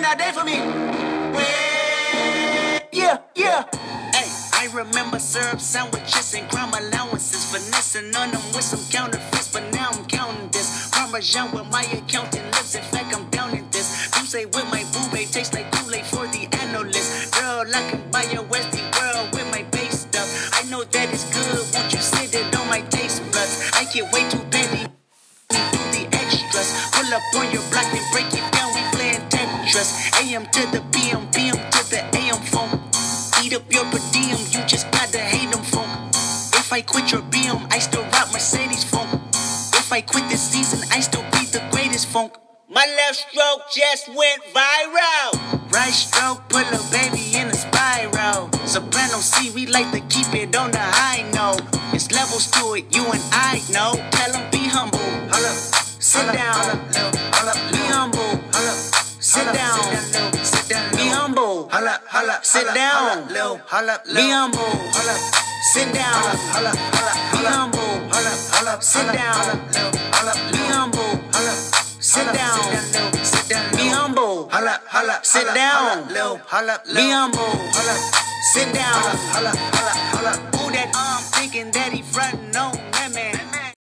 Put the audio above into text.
day for me. Yeah, yeah. Hey, I remember syrup sandwiches and crime allowances. Finessing on them with some counterfeits, but now I'm counting this. Parmesan with my accountant lips. In fact, I'm down in this. You say with my boo tastes like Kool-Aid for the analyst. Girl, I can buy a Westie world with my base stuff. I know that it's good. Won't you sit it on my taste buds? I get way too petty. Do the extras. Pull up on your block and break Tetris. AM to the PM, PM to the AM phone. Eat up your per diem, you just gotta hate them funk. If I quit your BM, I still rock Mercedes funk. If I quit this season, I still be the greatest funk. My left stroke just went viral. Right stroke put a baby in a spiral. Soprano C, we like to keep it on the high note. It's levels to it, you and I know. Tell 'em be humble. Hold up, sit down. Humble. Sit down. Low, holla, be humble. Holla Sit down. Be humble. holla, holla, Sit down. holla, Be humble. holla, Sit down. Be humble. holla, holla, Sit down. holla, Be humble. holla, Sit down. Who that arm thinking that he frontin' on